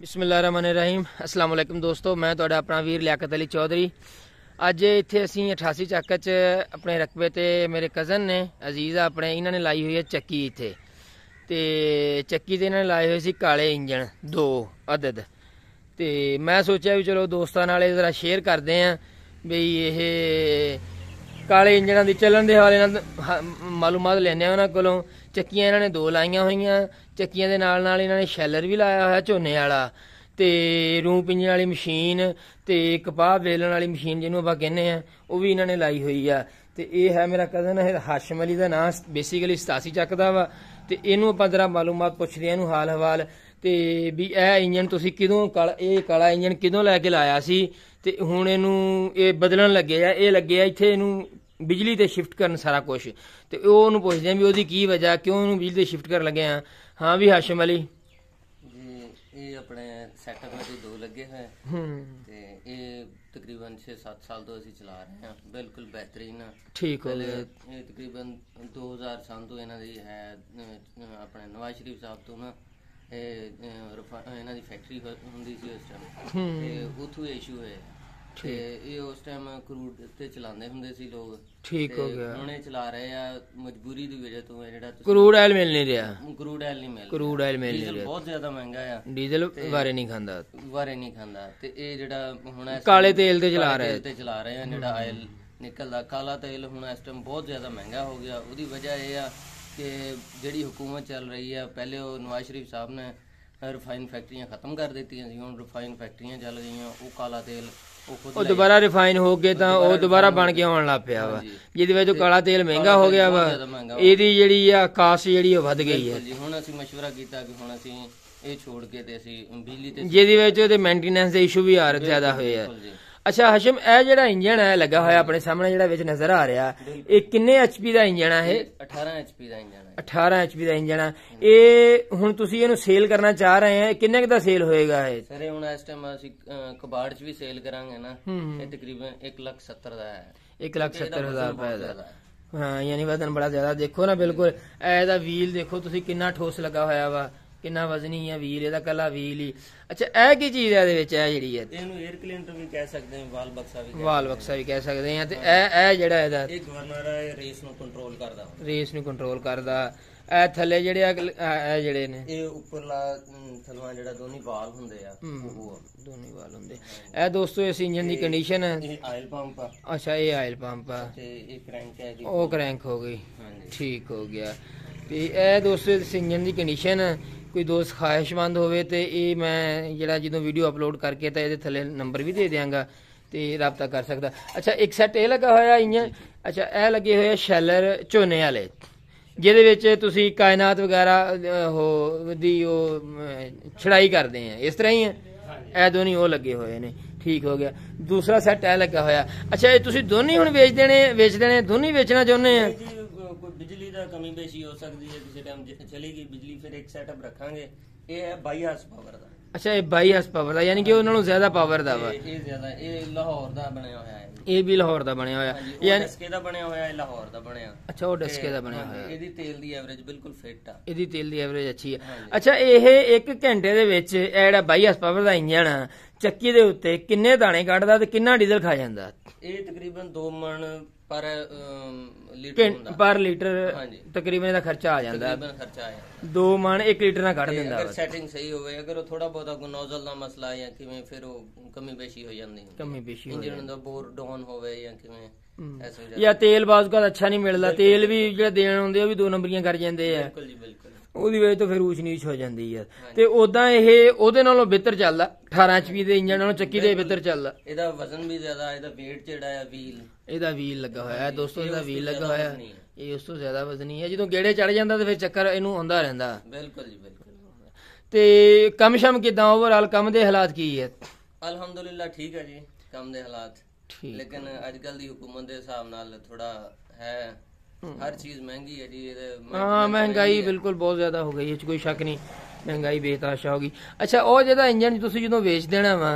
ਬਿਸਮਿਲ੍ਲਾਹਿਰਰਹਿਮਾਨਿਰਰਹੀਮ। ਅਸਲਾਮ ਵਾਲੇਕੁਮ ਦੋਸਤੋ, ਮੈਂ ਤੁਹਾਡਾ ਆਪਣਾ ਵੀਰ ਲਿਆਕਤ ਅਲੀ ਚੌਧਰੀ। ਅੱਜ ਇੱਥੇ ਅਸੀਂ 88 ਚੱਕ 'ਚ ਆਪਣੇ ਰਕਬੇ ਤੇ ਮੇਰੇ ਕਜ਼ਨ ਨੇ, ਅਜ਼ੀਜ਼ ਆ ਆਪਣੇ, ਇਹਨਾਂ ਨੇ ਲਾਈ ਹੋਈ ਹੈ ਚੱਕੀ ਇੱਥੇ। ਤੇ ਚੱਕੀ ਤੇ ਇਹਨਾਂ ਨੇ ਲਾਏ ਹੋਏ ਸੀ ਕਾਲੇ ਇੰਜਣ, ਦੋ ਅਦਦ ਤੇ ਮੈਂ ਸੋਚਿਆ ਵੀ ਚਲੋ ਦੋਸਤਾਂ ਨਾਲ ਇਹ ਜ਼ਰਾ ਸ਼ੇਅਰ ਕਰਦੇ ਆਂ, ਬਈ ਇਹ ਕਾਲੇ ਇੰਜਣਾਂ ਦੀ ਚੱਲਣ ਦੇ ਹਵਾਲੇ ਨਾਲ ਮਾਲੂਮਾਤ ਲੈਣੇ ਆ ਉਹਨਾਂ ਕੋਲੋਂ। ਚੱਕੀਆਂ ਇਹਨਾਂ ਨੇ ਦੋ ਲਾਈਆਂ ਹੋਈਆਂ। ਚੱਕੀਆਂ ਦੇ ਨਾਲ ਨਾਲ ਇਹਨਾਂ ਨੇ ਸ਼ੈਲਰ ਵੀ ਲਾਇਆ ਹੋਇਆ ਝੋਨੇ ਵਾਲਾ। ਤੇ ਰੂੰ ਪਿੰਜਣ ਵਾਲੀ ਮਸ਼ੀਨ ਤੇ ਕਪਾਹ ਵੇਲਣ ਵਾਲੀ ਮਸ਼ੀਨ ਜਿਹਨੂੰ ਆਪਾਂ ਕਹਿੰਦੇ ਆ ਉਹ ਵੀ ਇਹਨਾਂ ਨੇ ਲਾਈ ਹੋਈ ਆ। ਤੇ ਇਹ ਹੈ ਮੇਰਾ ਕਜ਼ਨ ਹੈ ਹਾਸ਼ਮ ਅਲੀ ਦਾ ਨਾਮ ਬੇਸਿਕਲੀ 87 ਚੱਕਦਾ ਵਾ। ਤੇ ਇਹਨੂੰ ਆਪਾਂ ਜਰਾ ਮਾਲੂਮਾਤ ਪੁੱਛਦੇ ਆ ਇਹਨੂੰ ਹਾਲ ਹਵਾਲ ਤੇ ਵੀ ਇਹ ਇੰਜਨ ਤੁਸੀਂ ਕਿਦੋਂ ਕਾਲਾ ਇਹ ਕਾਲਾ ਇੰਜਨ ਕਿਦੋਂ ਲੈ ਕੇ ਲਾਇਆ ਸੀ? ਤੇ ਹੁਣ ਇਹਨੂੰ ਇਹ ਬਦਲਣ ਲੱਗੇ ਆ ਇਹ ਲੱਗੇ ਆ ਇੱਥੇ ਇਹਨੂੰ ਬਿਜਲੀ ਤੇ ਸ਼ਿਫਟ ਕਰਨ ਸਾਰਾ ਕੁਝ ਤੇ ਉਹ ਉਹਨੂੰ ਪੁੱਛਦੇ ਆ ਵੀ ਉਹਦੀ ਕੀ ਵਜ੍ਹਾ ਕਿਉਂ ਇਹਨੂੰ ਬਿਜਲੀ ਤੇ ਸ਼ਿਫਟ ਕਰਨ ਲੱਗੇ ਆ? ਹਾਂ ਵੀ ਹਾਸ਼ਮ ਅਲੀ ਜੀ ਇਹ ਆਪਣੇ ਸੈਟਅਪ ਵਿੱਚ ਦੋ ਲੱਗੇ ਹੋਏ ਤੇ ਇਹ ਤਕਰੀਬਨ 6-7 ਸਾਲ ਤੋਂ ਅਸੀਂ ਚਲਾ ਰਹੇ ਹਾਂ। ਬਿਲਕੁਲ ਬਿਹਤਰੀਨ। ਠੀਕ ਹੋ ਗਿਆ। ਇਹ ਤਕਰੀਬਨ 2000 ਸਾਲ ਤੋਂ ਇਹਨਾਂ ਦੀ ਹੈ ਆਪਣੇ ਨਵਾਜ਼ ਸ਼ਰੀਫ ਸਾਹਿਬ ਤੋਂ ਨਾ ਇਹਨਾਂ ਦੀ ਫੈਕਟਰੀ ਹੁੰਦੀ ਸੀ ਉਸ ਟਾਈਮ ਤੇ ਉਥੋਂ ਇਸ਼ੂ ਹੋਏ ਤੇ ਇਹ ਉਸ ਟਾਈਮ ਕਰੂਡ ਤੇ ਚਲਾਉਂਦੇ ਹੁੰਦੇ ਸੀ ਲੋਕ। ਠੀਕ ਹੋ ਗਿਆ। ਹੁਣ ਚਲਾ ਰਹੇ ਆ ਮਜਬੂਰੀ ਦੀ ਵਜ੍ਹਾ ਤੋਂ ਇਹ ਜਿਹੜਾ ਕਰੂਡ ਆਇਲ ਮਿਲ ਨਹੀਂ ਰਿਹਾ। ਕਰੂਡ ਆਇਲ ਨਹੀਂ ਮਿਲ ਕਰੂਡ ਆਇਲ ਮਿਲ ਨਹੀਂ ਰਿਹਾ। ਬਹੁਤ ਜ਼ਿਆਦਾ ਮਹਿੰਗਾ ਆ। ਡੀਜ਼ਲ ਬਾਰੇ ਨਹੀਂ ਖਾਂਦਾ। ਵਾਰੇ ਨਹੀਂ ਖਾਂਦਾ। ਤੇ ਇਹ ਜਿਹੜਾ ਹੁਣ ਕਾਲੇ ਤੇਲ ਤੇ ਚਲਾ ਰਹੇ। ਤੇ ਚਲਾ ਰਹੇ ਆ ਜਿਹੜਾ ਆਇਲ ਨਿਕਲਦਾ। ਕਾਲਾ ਤੇਲ ਹੁਣ ਇਸ ਟਾਈਮ ਬਹੁਤ ਜ਼ਿਆਦਾ ਮਹਿੰਗਾ ਹੋ ਗਿਆ। ਉਹਦੀ ਵਜ੍ਹਾ ਇਹ ਆ ਕਿ ਜਿਹੜੀ ਹਕੂਮਤ ਚੱਲ ਰਹੀ ਆ ਪਹਿਲੇ ਉਹ ਨਵਾਜ਼ ਸ਼ਰੀਫ ਸਾਹਿਬ ਨੇ ਰਿਫਾਈਨ ਫੈਕਟਰੀਆਂ ਖਤਮ ਕਰ ਦਿੱਤੀਆਂ ਸੀ ਹੁਣ ਰਿਫਾਈਨ ਫੈਕਟਰੀਆਂ ਚੱਲ ਗਈਆਂ ਉਹ ਕਾਲਾ ਤੇਲ ਉਹ ਦੁਬਾਰਾ ਰਿਫਾਈਨ ਹੋ ਕੇ ਤਾਂ ਉਹ ਦੁਬਾਰਾ ਬਣ ਕੇ ਆਉਣ ਲੱਗ ਪਿਆ ਵਾ। ਜਿਹਦੇ ਵਿੱਚ ਕਾਲਾ ਤੇਲ ਮਹਿੰਗਾ ਹੋ ਗਿਆ ਵਾ ਹੋ ਇਹਦੀ ਜਿਹੜੀ ਆ ਕਾਸਟ ਜਿਹੜੀ ਉਹ ਵੱਧ ਗਈ ਹੈ। ਹੁਣ ਅਸੀਂ ਮਸ਼ਵਰਾ ਕੀਤਾ ਕਿ ਹੁਣ ਅਸੀਂ ਇਹ ਛੋੜ ਕੇ ਤੇ ਅਸੀਂ ਬਿਜਲੀ ਤੇ ਜਿਹਦੇ ਵਿੱਚ ਉਹਦੇ ਮੇਨਟੇਨੈਂਸ ਦੇ ਇਸ਼ੂ ਵੀ ਆ ਰਹੇ ਜ਼ਿਆਦਾ ਹੋਏ ਆ। ਅੱਛਾ ਹਸ਼ਮ ਇਹ ਜਿਹੜਾ ਇੰਜਨ ਹੈ ਲੱਗਾ ਹੋਇਆ ਆਪਣੇ ਸਾਹਮਣੇ ਜਿਹੜਾ ਵਿੱਚ ਨਜ਼ਰ ਆ ਰਿਹਾ ਇਹ ਕਿੰਨੇ ਐਚਪੀ ਦਾ ਇੰਜਨ ਹੈ ਇਹ? 18 ਐਚਪੀ ਦਾ ਇੰਜਨ ਹੈ। 18 ਐਚਪੀ ਦਾ ਇੰਜਨ ਆ ਇਹ ਹੁਣ ਤੁਸੀਂ ਇਹਨੂੰ ਸੇਲ ਕਰਨਾ ਚਾਹ ਰਹੇ ਇਹ ਕਿੰਨੇ ਦਾ ਸੇਲ ਹੋਏਗਾ ਇਹ? ਸਰ ਇਹ ਹੁਣ ਇਸ ਟਾਈਮ ਅਸੀਂ ਕਬਾੜ 'ਚ ਵੀ ਸੇਲ ਕਰਾਂਗੇ ਨਾ ਹੂੰ ਇਹ ਤਕਰੀਬਨ 1 ਲੱਖ 70 ਦਾ ਹੈ। 1 ਲੱਖ 70 ਹਜ਼ਾਰ ਰੁਪਏ ਦਾ। ਹੈ। ਹਾਂ ਯਾਨੀ ਵਜ਼ਨ ਬੜਾ ਜ਼ਿਆਦਾ। ਦੇਖੋ ਨਾ ਬਿਲਕੁਲ ਇਹ ਇਹਦਾ ਵੀਲ ਦੇਖੋ ਤੁਸੀਂ ਕਿੰਨਾ ਠੋਸ ਲੱਗਾ ਹੋਇਆ ਵਾ। ਕਿੰਨਾ ਵਜ਼ਨੀ ਹੈ ਵੀਲ ਇਹਦਾ ਕੱਲਾ ਵੀਲ ਹੀ। ਅੱਛਾ ਇਹ ਕੀ ਚੀਜ਼ ਹੈ ਇਹਦੇ ਵਿੱਚ ਇਹ ਜਿਹੜੀ ਹੈ? ਇਹਨੂੰ 에ਅਰ ਕਲੀਨਰ ਵੀ ਕਹਿ ਸਕਦੇ ਹਾਂ ਵਾਲ ਬਕਸਾ ਵੀ ਵਾਲ ਬਕਸਾ ਵੀ ਕਹਿ ਸਕਦੇ ਆ ਤੇ ਇਹ ਇਹ ਜਿਹੜਾ ਇਹਦਾ? ਇਹ ਗਵਰਨਰ ਹੈ ਇਹ ਰੇਸ ਨੂੰ ਕੰਟਰੋਲ ਕਰਦਾ। ਰੇਸ ਨੂੰ ਕੰਟਰੋਲ ਕਰਦਾ। ਇਹ ਥੱਲੇ ਜਿਹੜੇ ਆ ਇਹ ਜਿਹੜੇ ਨੇ? ਇਹ ਉੱਪਰਲਾ ਥਲਵਾ ਜਿਹੜਾ ਦੋਨੀ ਵਾਲ ਹੁੰਦੇ ਆ ਉਹ। ਦੋਨੇ ਵਾਲ ਹੁੰਦੇ। ਇਹ ਦੋਸਤੋ ਇਸ ਇੰਜਨ ਦੀ ਕੰਡੀਸ਼ਨ ਹੈ ਇਹ ਆਇਲ ਪੰਪ ਆ। ਅੱਛਾ ਇਹ ਆਇਲ ਪੰਪ ਆ। ਤੇ ਇਹ ਕ੍ਰੈਂਕ ਹੈ ਜੀ। ਉਹ ਕ੍ਰੈਂਕ ਹੋ ਗਈ। ਹਾਂਜੀ। ਠੀਕ ਹੋ ਗਿਆ। ਤੇ ਇਹ ਦੋਸਤੋ ਇਸ ਇੰਜਨ ਦੀ ਕੰਡੀਸ਼ਨ ਕੋਈ ਦੋਸਤ ਖਾਹਿਸ਼ਮੰਦ ਹੋਵੇ ਤੇ ਇਹ ਮੈਂ ਜਿਹੜਾ ਜਦੋਂ ਵੀਡੀਓ ਅਪਲੋਡ ਕਰਕੇ ਤਾਂ ਇਹਦੇ ਥੱਲੇ ਨੰਬਰ ਵੀ ਦੇ ਦਿਆਂਗਾ ਤੇ ਰਾਬਤਾ ਕਰ ਸਕਦਾ। ਅੱਛਾ ਇੱਕ ਸੈੱਟ ਇਹ ਲੱਗਾ ਹੋਇਆ ਇੰਜਨ ਅੱਛਾ ਇਹ ਲੱਗੇ ਹੋਏ ਸ਼ੈਲਰ ਝੋਨੇ ਵਾਲੇ। ਜਿਹਦੇ ਵਿੱਚ ਤੁਸੀਂ ਕਾਇਨਾਤ ਵਗੈਰਾ ਉਹ ਦੀ ਉਹ ਛੜਾਈ ਕਰਦੇ ਆ। ਇਸ ਤਰ੍ਹਾਂ ਹੀ ਹੈ ਇਹ ਦੋਨੀ ਉਹ ਲੱਗੇ ਹੋਏ ਨੇ। ਠੀਕ ਹੋ ਗਿਆ। ਦੂਸਰਾ ਸੈੱਟ ਇਹ ਲੱਗਾ ਹੋਇਆ। ਅੱਛਾ ਇਹ ਤੁਸੀਂ ਦੋਨੇ ਹੁਣ ਵੇਚ ਦੇਣੇ ਵੇਚ ਦੇਣੇ ਦੋਨੇ ਵੇਚਣਾ ਚਾਹੁੰਦੇ ਆ? ਕਮੀ ਬੇਸ਼ੀ ਹੋ ਸਕਦੀ ਹੈ ਕਿਸੇ ਟਾਈਮ ਚਲੇਗੀ ਬਿਜਲੀ ਫਿਰ ਇੱਕ ਸੈਟਅਪ ਰੱਖਾਂਗੇ। ਇਹ ਹੈ 22 ਹਾਰਸ ਪਾਵਰ ਦਾ। ਅੱਛਾ ਇਹ 22 ਹਸ ਪਾਵਰ ਦਾ ਯਾਨੀ ਕਿ ਉਹਨਾਂ ਨਾਲੋਂ ਜ਼ਿਆਦਾ ਪਾਵਰ ਦਾ ਵਾ। ਇਹ ਜ਼ਿਆਦਾ ਇਹ ਲਾਹੌਰ ਦਾ ਬਣਿਆ ਹੋਇਆ ਹੈ। ਇਹ ਵੀ ਲਾਹੌਰ ਦਾ ਬਣਿਆ ਹੋਇਆ। ਯਾਨੀ ਡਸਕੇ ਦਾ ਬਣਿਆ ਹੋਇਆ ਹੈ ਲਾਹੌਰ ਦਾ ਬਣਿਆ। ਅੱਛਾ ਉਹ ਡਸਕੇ ਦਾ ਬਣਿਆ ਹੋਇਆ। ਇਹਦੀ ਤੇਲ ਦੀ ਐਵਰੇਜ ਬਿਲਕੁਲ ਫਿੱਟ ਆ। ਇਹਦੀ ਤੇਲ ਦੀ ਐਵਰੇਜ ਅੱਛੀ ਹਾਂਜੀ। ਅੱਛਾ ਇਹ 1 ਘੰਟੇ ਦੇ ਵਿੱਚ ਇਹ ਜਿਹੜਾ 22 ਹਸ ਪਾਵਰ ਦਾ ਇੰਜਣ ਆ ਚੱਕੀ ਦੇ ਉੱਤੇ ਕਿੰਨੇ ਦਾਣੇ ਕੱਢਦਾ ਤੇ ਕਿੰਨਾ ਡੀਜ਼ਲ ਖਾ ਜਾਂਦਾ? ਇਹ ਤਕਰੀਬਨ 2 ਮਣ ਪਰ ਲੀਟਰ ਹੁੰਦਾ। ਪਰ ਲੀਟਰ ਹਾਂਜੀ। ਤਕਰੀਬਨ ਇਹਦਾ ਖਰਚਾ ਆ ਜਾਂਦਾ। ਤਕਰੀਬਨ ਖਰਚਾ ਆਇਆ 2 ਮਣ 1 ਲੀਟਰ ਨਾਲ ਕੱਢ ਦਿੰਦਾ ਅਗਰ ਸੈਟਿੰਗ ਸਹੀ ਹੋਵੇ ਅਗਰ ਉਹ ਥੋੜਾ ਬਹੁਤਾ ਕੋਈ ਨੋਜ਼ਲ ਦਾ ਮਸਲਾ ਜਾਂ ਕਿਵੇਂ ਫਿਰ ਉਹ ਕਮੀ ਬੇਸ਼ੀ ਹੋ ਜਾਂਦੀ ਹੈ। ਕਮੀ ਪੇਸ਼ੀ ਹੋ ਇੰਜਨ ਦਾ ਬੋਰ ਡਾਊਨ ਹੋਵੇ ਜਾਂ ਕਿਵੇਂ ਜਾਂ ਤੇਲ ਬਾਜ਼ੂਕਾ ਅੱਛਾ ਨਹੀਂ ਮਿਲਦਾ। ਤੇਲ ਵੀ ਜਿਹੜੇ ਦੇਣ ਹੁੰਦੇ ਉਹ ਵੀ ਦੋ ਨੰਬਰੀਆਂ ਕਰ ਜਾਂਦੇ ਆ। ਬਿਲਕੁਲ ਜੀ ਬਿਲਕੁਲ। ਉਹਦੀ ਵਜ੍ਹਾ ਤੋਂ ਫਿਰ ਊਚ ਨੀਚ ਹੋ ਜਾਂਦੀ ਆ। ਤੇ ਉਦਾਂ ਇਹ ਉਹਦੇ ਨਾਲੋਂ ਬਿਹਤਰ ਚੱਲਦਾ। 18 ਐਚਪੀ ਦੇ ਇੰਜਨ ਨਾਲੋਂ ਚੱਕੀ ਦੇ ਬਿਹਤਰ ਚੱਲਦਾ। ਇਹਦਾ ਵਜ਼ਨ ਵੀ ਜ਼ਿਆਦਾ ਇਹਦਾ weight ਜਿਹੜਾ ਆ ਵੀਲ ਇਹਦਾ ਵੀਲ ਲੱਗਾ ਹੋਇਆ ਹੈ ਦੋਸਤੋ ਇਹਦਾ ਵੀਲ ਲੱਗਾ ਹੋਇਆ। ਇਹ ਉਸ ਤੋਂ ਜ਼ਿਆਦਾ ਵਜ਼ਨੀ ਹੈ। ਜਦੋਂ ਗੇੜੇ ਚੜ ਜਾਂਦਾ ਤੇ ਫਿਰ ਚੱਕਰ ਇਹਨੂੰ ਆਉਂਦਾ ਰਹਿੰਦਾ। ਬਿਲਕੁਲ ਜੀ ਬਿਲਕੁਲ। ਤੇ ਕੰਮ ਸ਼ਮ ਕਿਦਾਂ? ਓਵਰਆਲ ਕੰਮ ਦੇ ਹਾਲਾਤ ਕੀ ਹੈ? ਅਲਹਮਦੁਲਿਲਾ ਠੀਕ ਹੈ ਜੀ ਕੰਮ ਦੇ ਹਾਲਾਤ। ਠੀਕ। ਲੇਕਿਨ ਅੱਜ ਕੱਲ ਦੀ ਹੁਕੂਮਤ ਦੇ ਹਿਸਾਬ ਨਾਲ ਥੋੜਾ ਹੈ ਹਰ ਚੀਜ਼ ਮਹਿੰਗੀ ਹੈ ਜੀ ਇਹਦੇ ਹਾਂ ਮਹਿੰਗਾਈ ਬਿਲਕੁਲ ਬਹੁਤ ਜ਼ਿਆਦਾ ਹੋ ਗਈ ਇਹ ਚ ਕੋਈ ਸ਼ੱਕ ਨਹੀਂ ਮਹਿੰਗਾਈ ਬੇਤਹਾਸ਼ਾ ਹੋ ਗਈ। ਅੱਛਾ ਉਹ ਜਿਹਦਾ ਇੰਜਨ ਤੁਸੀਂ ਜਦੋਂ ਵੇਚ ਦੇਣਾ ਵਾ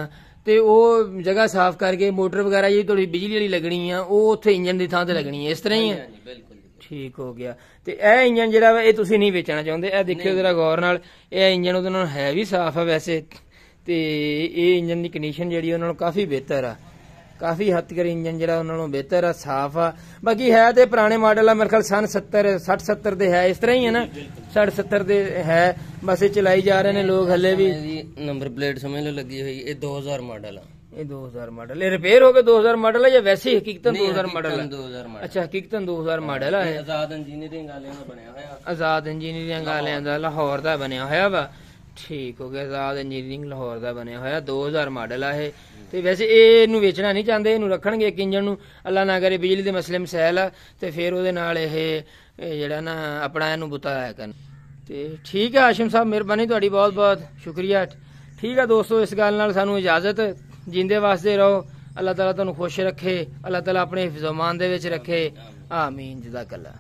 ਤੇ ਉਹ ਜਗ੍ਹਾ ਸਾਫ਼ ਕਰਕੇ ਮੋਟਰ ਵਗੈਰਾ ਜਿਹੜੀ ਤੁਹਾਡੀ ਬਿਜਲੀ ਵਾਲੀ ਲੱਗਣੀ ਆ ਉਹ ਉੱਥੇ ਇੰਜਨ ਦੀ ਥਾਂ ਤੇ ਲੱਗਣੀ ਹੈ ਇਸ ਤਰ੍ਹਾਂ ਹੀ ਹੈ ਬਿਲਕੁਲ ਠੀਕ ਹੋ ਗਿਆ। ਤੇ ਇਹ ਇੰਜਨ ਜਿਹੜਾ ਵਾ ਇਹ ਤੁਸੀਂ ਨਹੀਂ ਵੇਚਣਾ ਚਾਹੁੰਦੇ ਇਹ ਦੇਖਿਓ ਜਰਾ ਗੌਰ ਨਾਲ ਇਹ ਇੰਜਨ ਉਹਦੇ ਨਾਲ ਹੈ ਵੀ ਸਾਫ਼ ਆ ਵੈਸੇ ਤੇ ਇਹ ਇੰਜਨ ਦੀ ਕੰਡੀਸ਼ਨ ਜਿਹੜੀ ਉਹਨਾਂ ਨਾਲੋਂ ਕਾਫੀ ਬਿਹਤਰ ਆ। ਕਾਫੀ ਹੱਦ ਤੱਕ ਇੰਜਨ ਜਿਹੜਾ ਉਹਨਾਂ ਨਾਲੋਂ ਬਿਹਤਰ ਆ ਸਾਫ਼ ਆ। ਬਾਕੀ ਹੈ ਤੇ ਪੁਰਾਣੇ ਮਾਡਲ ਆ ਮੇਰੇ ਖਿਆਲ ਸਨ 70 60 70 ਦੇ ਹੈ ਇਸ ਤਰ੍ਹਾਂ ਹੀ ਹੈ ਨਾ? 60 70 ਦੇ ਹੈ ਬਸ ਇਹ ਚਲਾਈ ਜਾ ਰਹੇ ਨੇ ਲੋਕ ਹੱਲੇ ਵੀ। ਨੰਬਰ ਪਲੇਟ ਸਮਝ ਲਓ ਲੱਗੀ ਹੋਈ ਇਹ 2000 ਮਾਡਲ ਆ। ਇਹ 2000 ਮਾਡਲ ਇਹ ਰਿਪੇਅਰ ਹੋ ਕੇ 2000 ਮਾਡਲ ਹੈ ਜਾਂ ਵੈਸੇ ਹੀ ਹਕੀਕਤਨ 2000 ਮਾਡਲ ਹੈ 2000 ਮਾਡਲ ਅੱਛਾ ਹਕੀਕਤਨ 2000 ਮਾਡਲ ਆ ਇਹ। ਆਜ਼ਾਦ ਇੰਜੀਨੀਅਰਿੰਗ ਵਾਲਿਆਂ ਦਾ ਬਣਿਆ ਹੋਇਆ। ਆਜ਼ਾਦ ਇੰਜੀਨੀਅਰਿੰਗ ਵਾਲਿਆਂ ਦਾ ਲਾਹੌਰ। ਦਾ ਬਣਿਆ ਹੋਇਆ ਵਾ। ਠੀਕ ਹੋ ਗਿਆ ਆਜ਼ਾਦ ਇੰਜੀਨੀਅਰਿੰਗ ਲਾਹੌਰ ਦਾ ਬਣਿਆ ਹੋਇਆ 2000 ਮਾਡਲ ਆ ਇਹ। ਤੇ ਵੈਸੇ ਇਹ ਇਹਨੂੰ ਵੇਚਣਾ ਨਹੀਂ ਚਾਹੁੰਦੇ, ਇਹਨੂੰ ਰੱਖਣਗੇ ਇੱਕ ਇੰਜਣ ਨੂੰ। ਅੱਲਾ ਨਾ ਕਰੇ ਬਿਜਲੀ ਦੇ ਮਸਲੇ ਮਸੈਲ ਆ, ਤੇ ਫਿਰ ਉਹਦੇ ਨਾਲ ਇਹ ਜਿਹੜਾ ਨਾ ਆਪਣਾ ਇਹਨੂੰ ਬੁਤਾਇਆ ਕਰਨ। ਤੇ ਠੀਕ ਹੈ ਆਸ਼ਮ ਸਾਹਿਬ, ਮਿਹਰਬਾਨੀ ਤੁਹਾਡੀ ਬਹੁਤ ਬਹੁਤ, ਸ਼ੁਕਰੀਆ। ਠੀਕ ਹੈ ਦੋਸਤੋ, ਇਸ ਗੱਲ ਨਾਲ ਸਾਨੂੰ ਇਜਾਜ਼ਤ। ਜਿੰਦੇ ਵਾਸਤੇ ਰਹੋ ਅੱਲਾਹ ਤਾਲਾ ਤੁਹਾਨੂੰ ਖੁਸ਼ ਰੱਖੇ ਅੱਲਾਹ ਤਾਲਾ ਆਪਣੇ ਹਿਫਜ਼ਮਾਨ ਦੇ ਵਿੱਚ ਰੱਖੇ। ਆਮੀਨ ਜਜ਼ਾਕੱਲਾ